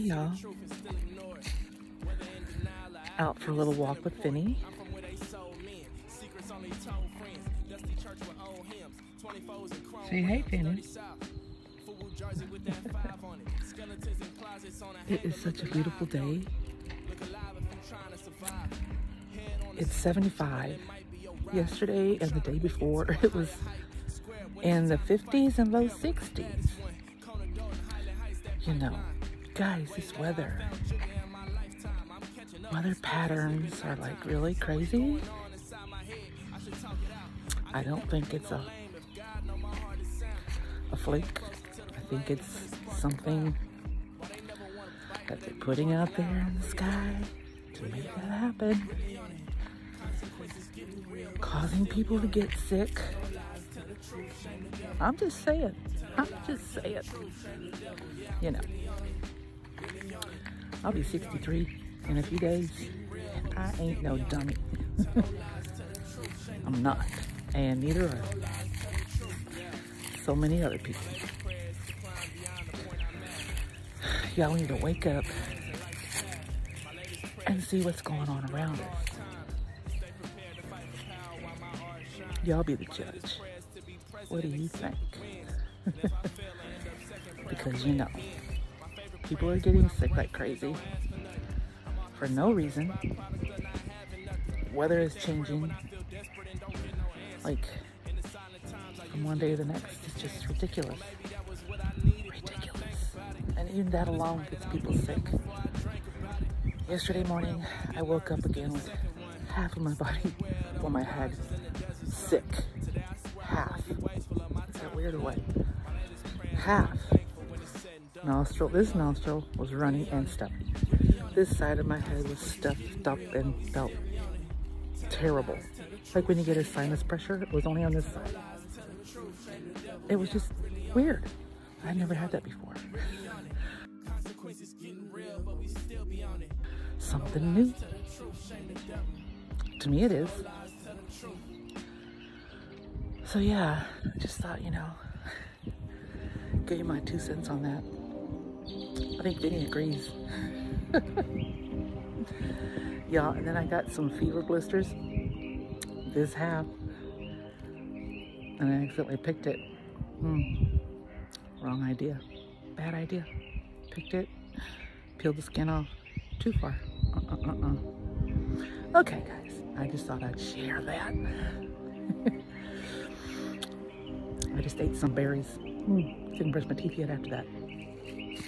y'all. Out for a little walk with Finni. Say hey, Finni. it is such a beautiful day. It's 75. Yesterday and the day before, it was in the 50s and low 60s. You know, guys, this weather, weather patterns are like really crazy. I don't think it's a a fluke. I think it's something that they're putting out there in the sky to make that happen. Causing people to get sick. I'm just saying. I'm just saying. You know. I'll be 63 in a few days. I ain't no dummy. I'm not. And neither are so many other people. Y'all need to wake up and see what's going on around us. Y'all be the judge. What do you think? because you know, people are getting sick like crazy for no reason. Weather is changing like from one day to the next. It's just ridiculous. Ridiculous. And even that alone gets people sick. Yesterday morning, I woke up again with half of my body, well, my head, sick. Half. That weird or what? Half. Nostril, this nostril was running and stuffy. This side of my head was stuffed up and felt terrible. Like when you get a sinus pressure, it was only on this side. It was just weird. I never had that before. Something new. To me, it is. So, yeah, I just thought, you know, give you my two cents on that. I think Finni agrees. yeah, and then I got some fever blisters. This half. And I accidentally picked it. Hmm. Wrong idea. Bad idea. Picked it. Peeled the skin off. Too far. Uh-uh-uh-uh. Okay, guys. I just thought I'd share that. I just ate some berries. Mm, didn't brush my teeth yet after that.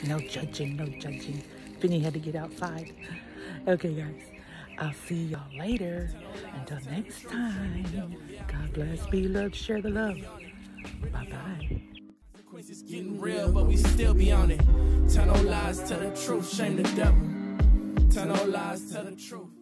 No judging, no judging. Finni had to get outside. Okay, guys. I'll see y'all later. Until next time. God bless, be loved, share the love. Bye bye. It's getting real, but we still be on it. Tell no lies, tell the truth, shame the devil. Tell no lies, tell the truth.